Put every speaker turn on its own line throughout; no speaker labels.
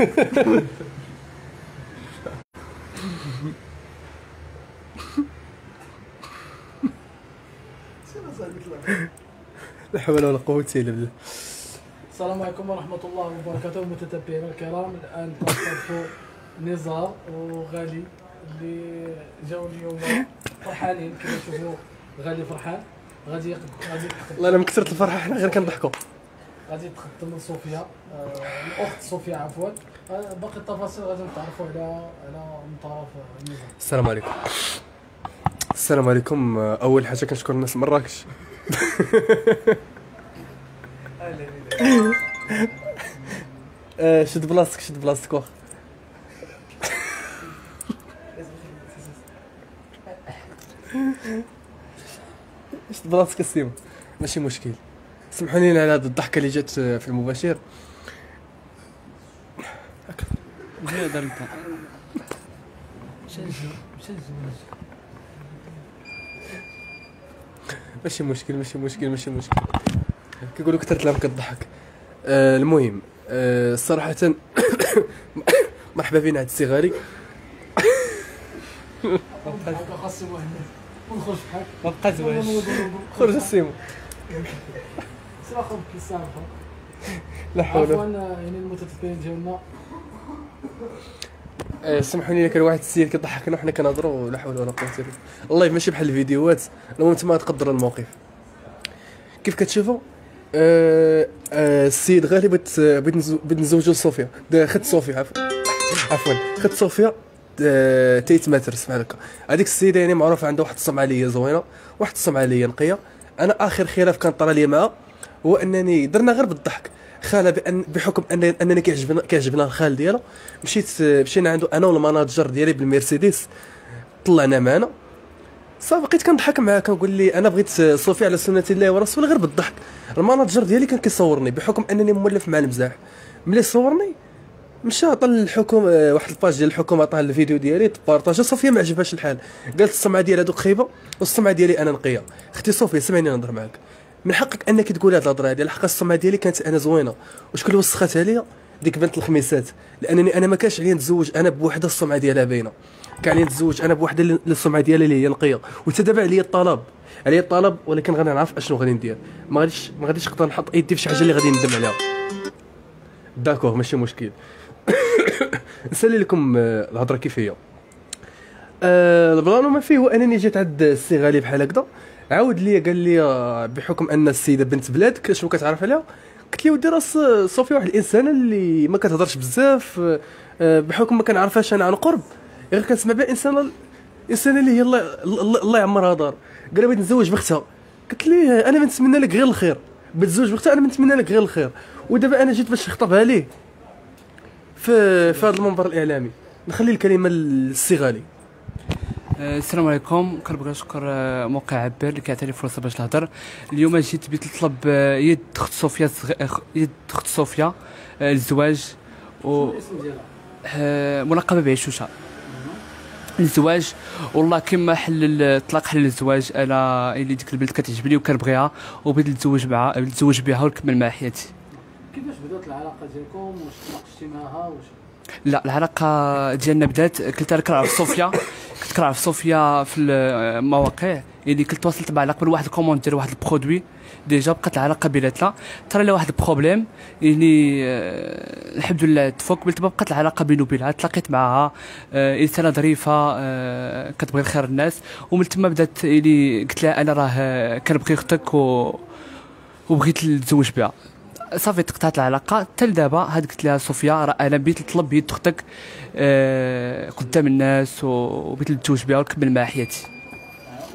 لا حول ولا قوة إلا بالله.
السلام عليكم ورحمة الله وبركاته متتبعينا الكرام. الآن تنصرفوا نزار وغالي اللي جاوا اليوم فرحانين كما تشوفوا. غالي فرحان. غادي غادي
والله أنا من كثرة الفرحة حنا غير كنضحكوا.
غادي تقدم لصوفيا آه، الأخت صوفيا عفوا. آه، باقي التفاصيل غادي نتعرفوا على على من طرف نزار
السلام عليكم. السلام عليكم. أول حاجة كنشكر الناس مراكش. آه، شد بلاصتك شد بلاصتك واخا. شد بلاصتك السيما ماشي مشكل. سمحوا لي على هذه الضحكة اللي جات في المباشر. ماشي مشكل ماشي مشكل ماشي مشكل. كيقولوا كثرت لهم كتضحك. آه المهم آه صراحة مرحبا بنا هاد
بحال.
ما بقات واش
خرج السيمو.
اخو كيسامحوا
لا حول.
عفوا يعني المتتبعين ديالنا.
آه، سمحوا لي كان واحد السيد كيضحكنا وحنا كنهضروا لا حول ولا قوة إلا بالله. ماشي بحال الفيديوهات المهم نتوما تقدروا الموقف. كيف كتشوفوا آه آه السيد غالي بغيت بغيت نزو- بغيت نزوجو لصوفيا دا- خدت صوفيا عفوا. عفوا. خدت صوفيا آه، تيت ماتر سمع لك. هذيك السيدة يعني معروفة عندها واحد السمعه ليا زوينة واحد السمعه ليا نقية. أنا آخر خلاف كان طرا لي معها هو أنني درنا غير بالضحك. خالة بان بحكم ان أنني كيعجبنا كيعجبنا الخال ديالها مشيت مشينا عنده أنا وال manager ديالي بالمرسيدس. طلعنا معنا. صافي بقيت كنضحك معاه كنقول لي أنا بغيت صوفي على سنة الله ورسوله غير بالضحك. ال manager ديالي كان كيصورني بحكم أنني مولف مع المزاح. ملي صورني مشى عطى الحكومة آه، واحد الباج ديال الحكومة عطاها الفيديو ديالي تبارطاجا صوفيا ما عجبهاش الحال. قالت السمعة ديال هذوك خايبة والسمعة ديالي أنا نقية. أختي صوفيا سمعني نهضر معاك. من حقك أنك تقول هذه الهضرة هذه لحق السمعه ديالي كانت أنا زوينة. وشكون اللي وسخاتها ليا ديك بنت الخميسات. لأنني أنا ما كانش عليا نتزوج أنا بوحدة السمعه ديالها باينة. كان عليا نتزوج أنا بوحدة السمعه ديالها اللي هي نقية. وحتى دابا عليا الطلب. عليا الطلب ولكن غادي نعرف أشنو غادي ندير. ما غاديش ما غاديش نقدر نحط يدي في شي حاجة اللي غادي ندم عليها. d'accord ماشي مشكل. نسالي لكم آه، الهضرة كيف هي آه، ال plan ما فيه هو أنني جيت عند السي غالي بحال هكذا. عاود لي قال لي آه، بحكم أن السيدة بنت بلادك شنو كتعرف عليها؟ قلت لي ودي راه صوفي واحد الانسانه اللي ما كتهضرش بزاف آه، آه، بحكم ما كنعرفهاش أنا عن قرب. غير كنسمع بها انسانه الانسانه اللي هي الله الله, يعمرها دار. قال لي بغيت نتزوج باختها قلت لي آه، أنا بنتمنى لك غير الخير. بتزوج باختها أنا بنتمنى لك غير الخير. ودابا أنا جيت باش نخطبها ليه في في هذا المنبر الإعلامي. نخلي الكلمة للسي غالي.
السلام عليكم. كنبغي نشكر آه، موقع عبر اللي كيعطيني فرصة باش نهضر. اليوم جيت بغيت نطلب آه، يد اخت صوفيا يد اخت صوفيا الزواج و ملقبه بعشوشه الزواج والله كما حل الطلاق حل الزواج أنا اللي ديك البنت كتعجبني وكنبغيها وبغيت نتزوج معها نتزوج بها ونكمل مع حياتي.
كيفاش بدأت العلاقة ديالكم؟ واش تناقشتي معها واش
لا العلاقة ديالنا بدات. كنت أنا كنعرف صوفيا. كنت كنعرف صوفيا في المواقع يعني كنت تواصلت معها قبل واحد ال commande ديال واحد ال produit. déjà بقات العلاقة بيناتنا. ترى لها واحد ال problème. يعني آه، الحمد لله تفوق. قبل بقات العلاقة بيني وبينها. تلاقيت معها آه، إنسانة ظريفة. آه، كتبغي الخير الناس ومن تما بدات يعني قلت لها أنا راه كنبغي أختك و وبغيت نتزوج بها. صافي تقطعت العلاقة. حتى لدابا هاد قلت لها صوفيا راه أنا بغيت نطلب بيد أختك آه قدام الناس وبغيت نتزوج بها ونكمل معها حياتي.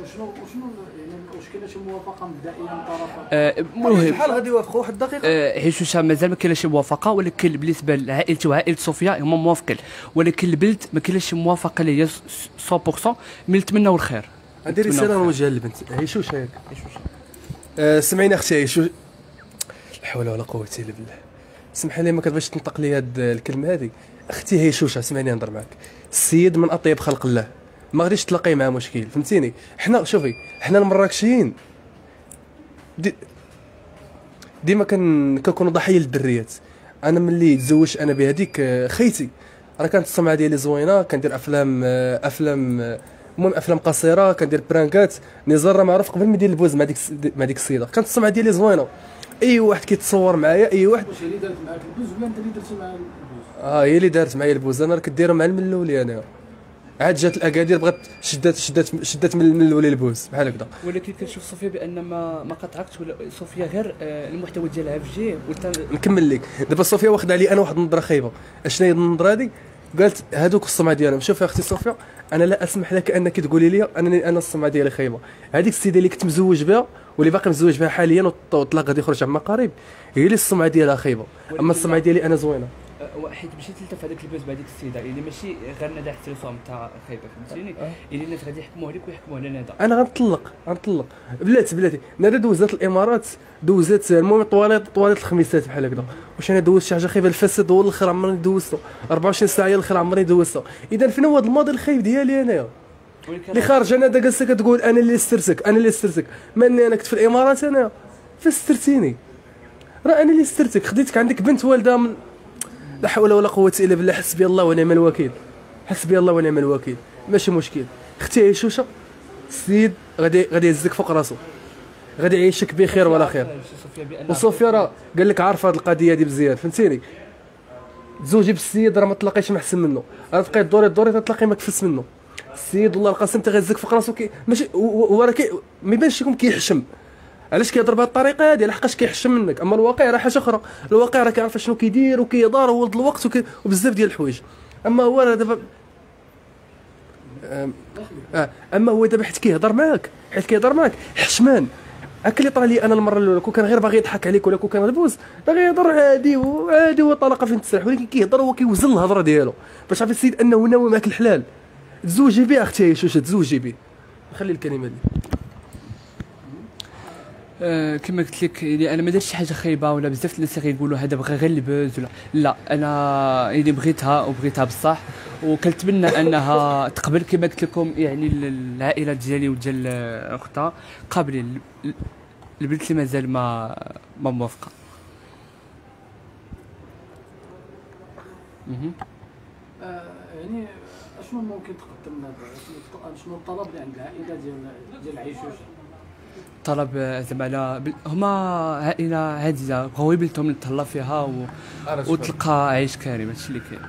وشنو وشنو يعني كاينة شي موافقه مبدئيه من طرف
المهم
شحال غادي يوافقوا واحد الدقيقة.
آه حيت مازال ما كاينش شي موافقة ولكن بالنسبة لعائلتي وعائلة صوفيا هما موافقين. ولكن البنت ما كاينش شي موافقة ليا 100% من نتمناو الخير.
هذه رسالة نوجهها للبنت عيشوش هيك. آه سمعيني أختي عيشوش حول ولا قوة إلا بالله. سمح لي ما كتبغيش تنطق لي هاد الكلمة هذه أختي هيشوشه سمعني نهضر معاك. السيد من أطيب خلق الله. ما غاديش تلاقي معاه مشكل فهمتيني؟ حنا شوفي حنا المراكشيين. دي ديما كن كنكونوا ضحية للدريات. أنا ملي تزوجت أنا بهذيك آه، خيتي. راه كانت السمعه ديالي زوينة كندير أفلام آه، أفلام آه، المهم أفلام قصيرة كندير برانكات نزار راه معروف قبل ما يدير ال buzz مع ديك مع ديك السيدة. كانت السمعه ديالي زوينة. أي واحد كيتصور معايا أي واحد.
واش هي اللي دارت معاك؟ ال buzz ولا أنت اللي درتي معاها ال
buzz؟ آه هي اللي دارت معايا ال buzz. أنا راه كديرها مع من الأولي أنا. عاد جات الأكادير بغات شدات شدات شدات من من الأولي البوز بحال هكذا.
ولكن كنشوف صوفيا بأن ما ما قطعكش ولا صوفيا غير آه، المحتوى ديالها في جهه وانت
نكمل لك دابا صوفيا واخد علي أنا واحد النظرة خايبة. أشنو هي النظرة هذه؟ قالت هذوك السمعه ديالهم. شوف يا أختي صوفيا أنا لا أسمح لك أنك تقولي لي انني أنا السمعه ديالي خايبة. هذيك السيدة اللي كنت مزوج بها واللي باقي مزوج بها حاليا وطلاق غادي يخرج عما قريب هي اللي السمعه ديالها خايبة. أما السمعه ديالي أنا زوينة.
آه، حيت مشيت انت في هذاك البوز مع ديك السيدة يعني ماشي غير ندى التليفون تاع خايبة فهمتيني؟ يعني الناس غادي يحكموا عليك ويحكموا على ندى
أنا غنطلق غنطلق. بلاتي بلاتي. ندى دوزات الإمارات دوزات المهم طواليط طواليط الخميسات بحال هكذا. واش أنا دوزت شي حاجة خايبة؟ الفساد هو الآخر عمرني دوزته. 24 ساعة هي الآخر عمرني دوزته. إذا فين هو هذا الماضي الخايب ديالي
أنايا؟
اللي خارج أنا جالسه كتقول أنا اللي استرتك أنا اللي استرتك ماني أنا كنت في الإمارات أنا. فاسترتيني راه أنا اللي استرتك. خديتك عندك بنت والدة من لا حول ولا قوة إلا بالله. حسبي الله ونعم الوكيل. حسبي الله ونعم الوكيل. ماشي مشكل. أختي عيشوشة. السيد غادي غادي يهزك فوق راسو. غادي يعيشك بخير ولا خير. وصوفيا راه قال لك عارفة هذه القضية هذه بزيان. فهمتيني؟ تزوجي بالسيد راه ما تلاقيش ما احسن منه. راه تبقاي دوري دوري تلاقي ما كفس منه. السيد والله القسم تغزك فوق راسو ماشي هو- راه ما يبانش لكم كيحشم. علاش كيهضر بهذه الطريقة هذه لحقاش كيحشم منك. أما الواقع راه حاجة أخرى. الواقع راه كيعرف شنو كيدير وكيدار ولد الوقت وكي وبزاف ديال الحوايج. أما هو راه دابا آه. أما هو دابا حيت كيهضر معاك حيت كيهضر معاك حشمان. هكا اللي طرا لي أنا المرة الأولى كون كان غير باغي يضحك عليك ولا كون كان غيبوز باغي يهضر عادي وعادي وطلقه فين تسرح ولكن كيهضر هو كيوزن الهضرة ديالو. باش عرف السيد أنه ناوي معاك الحلال. تزوجي به أختي عيشوش تزوجي به خلي الكلمة دي.
آه، كما قلت لك يعني أنا ما درتش شي حاجة خايبة ولا بزاف الناس اللي غيقولوا هذا بغى غير البوز ولا لا أنا يعني بغيتها وبغيتها بصح. وكنتمنى أنها تقبل كما قلت لكم يعني ال- العائلة ديالي وديال أختها قابلين ال- البنت اللي مازال ما ما موافقة.
آه، يعني اشنو ممكن تقدم لنا؟ شنو- شنو الطلب اللي عند العائلة ديال ديال عيشوش
طلب آه، زعما على هما عائلة عاديه بغاو يبلتهم نتهلا فيها و... وتلقى عيش كريم هادشي اللي كاين.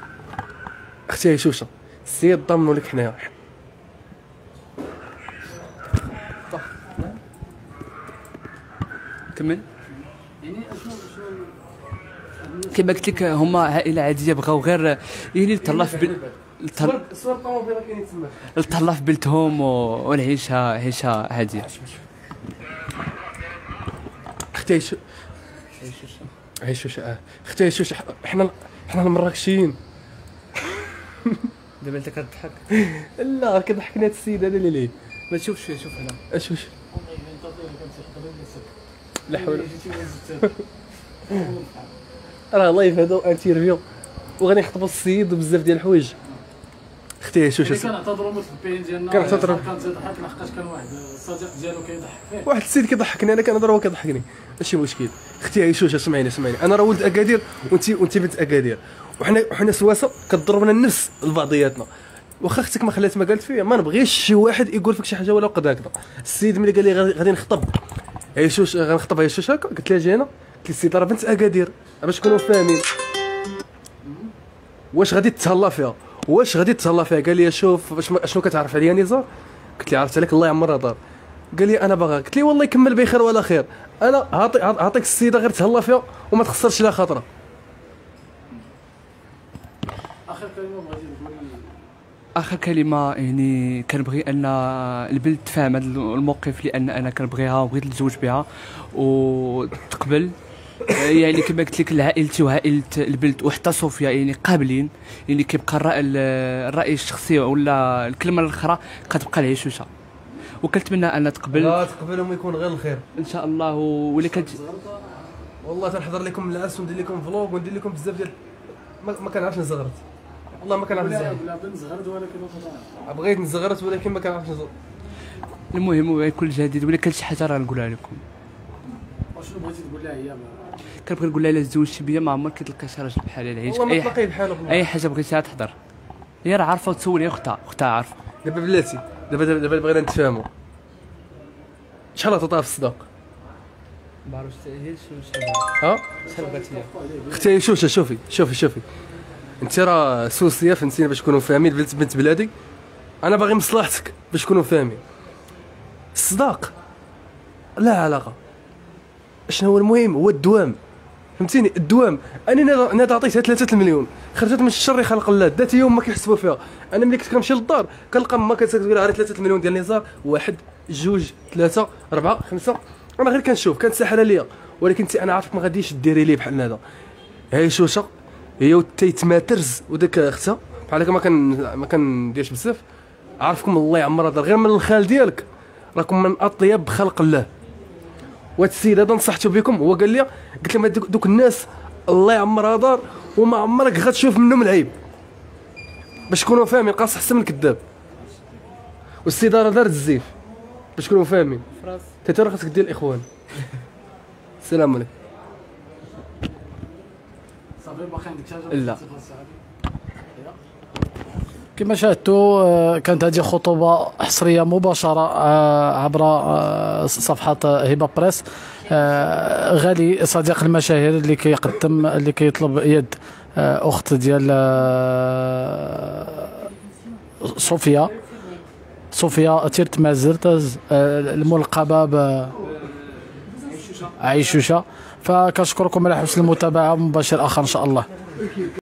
أختي عيشوشه السيد ضمنوا لك حنايا.
كمل.
يعني شنو
كما قلت لك هما عائلة عاديه بغاو غير يعني تهلا في
الطوموبيله تما
التهلا في بلتهم. ونعيشها عيشة هادية.
أختي عيشو عيشوشه آه. أختي عيشوشه حنا حنا المراكشيين
دابا أنت كتضحك؟
لا كضحكنا هاد السيد هذا اللي ليه
ما تشوفش فيه شوف هنا.
اش واش لا حول. راه live هذا interview وغادي نخطبوا السيد وبزاف ديال الحوايج. أختي عيشوشه
يعني كنعتذروا البين ديالنا
كنعتذروا.
كان تيضحك لحقاش كان واحد. الصديق ديالو كيضحك فيه.
واحد السيد كيضحكني أنا كنهضر هو كيضحكني. ماشي مشكل. أختي عيشوشه سمعيني سمعيني. أنا راه ولد أكادير وانت وانت بنت أكادير. وحنا وحنا سواسة كضربنا النفس لبعضياتنا. واخا أختك ما خلات ما قالت فيا. ما نبغيش شي واحد يقول فيك شي حاجة ولا قد هكذا. السيد ملي قال لي غادي نخطب. عيشوش غنخطب عيشوش هكا؟ قلت لها جينا. قلت السيد راه بنت أكادير. باش نكونوا فاهمين؟ واش غادي تتهلا فيها؟ واش غادي تتهلا فيها؟ قال لي شوف شنو كتعرف عليا نزار قلت لي عرفت عليك الله يعمرها دار قال لي أنا باغا قلت لي والله يكمل بخير ولا خير. أنا عاطي عاطيك السيدة غير تهلا فيها وما تخسرش لها خاطرها
آخر كلمة بغيتي
آخر كلمة يعني كنبغي أن البنت تفهم هذا الموقف لأن أنا كنبغيها وبغيت نتزوج بها. وتقبل يعني كما قلت لك عائلتي وعائلة البنت وحتى صوفيا يعني قابلين يعني كيبقى الراي الرأي الشخصي ولا الكلمة الأخرى كتبقى العيشوشه وكنتمنى أن تقبل.
تقبلهم يكون غير الخير.
إن شاء الله. ولي كنت
والله تنحضر لكم العرس وندير لكم فلوق وندير لكم بزاف ديال ما, ما كنعرفش نزغرت والله ما كنعرف
لا
نزغرت
لا بن زغرد ولكن
بغيت نزغرت ولكن ما كنعرفش نزغرت
المهم كل جديد. ولا كان شي حاجة راه نقولها لكم.
وشنو بغيتي تقول لها هي؟ ما-
كنبغي نقول لها الا تزوجتي بيا ما عمرك كتلقى شي راجل بحالي العيش
والله
اي
ما
ح-
تلاقيه بحال والله.
أي حاجة بغيتيها تحضر. هي راه عارفة وتسول هي أختها أختها عارفة.
دابا بلاتي دابا دابا بغينا نتفاهموا. شحال تعطيها في الصداق.
ما عرفتش هي
ها
شحال بغات هي؟
أختي شوفي شوفي شوفي شوفي. أنت راه سوسية فهمتيني باش نكونوا فاهمين. بنت بنت بلادي أنا باغي مصلحتك باش نكونوا فاهمين. الصداق لا علاقة. شنو هو المهم؟ هو الدوام. فهمتيني؟ الدوام. أنا نا- أنا عطيتها 3 المليون. خرجت من الشر خلق الله. ذات يوم ما كيحسبوا فيها. أنا ملي كنت كنمشي للدار كنلقى ما كتقول غير 3 المليون ديال النزار واحد جوج ثلاثة أربعة خمسة. أنا غير كنشوف كانت ساحلة ليا. ولكن انت أنا عارفك ما غاديش ديري لي بحال هذا. هاي شوشة. هي وتيت ماترز وديك أختها. بحال هكا ما كان ما كنديرش بزاف. عارفكم الله يعمر دار. غير من الخال ديالك. راكم من أطيب خلق الله. وهاد السيد هذا نصحته بكم. هو قال لي قلت لهم دوك الناس الله يعمرها دار وما عمرك غتشوف منهم العيب. باش تكونوا فاهمين قاص احسن من الكذاب. والسيد راه دار الزيف باش تكونوا فاهمين. انت راه خاصك دير الإخوان. السلام عليكم.
صافي باقي عندك شي حاجة؟
لا.
كما شاهدتوا آه، كانت هذه خطوبة حصرية مباشرة آه، عبر آه، صفحة هبة بريس. غالي صديق المشاهير اللي كيقدم اللي كيطلب يد أخت ديال صوفيا. صوفيا تيرت مازرتز الملقبة ب عيشوشة. فكنشكركم على حسن المتابعة مباشر آخر إن شاء الله.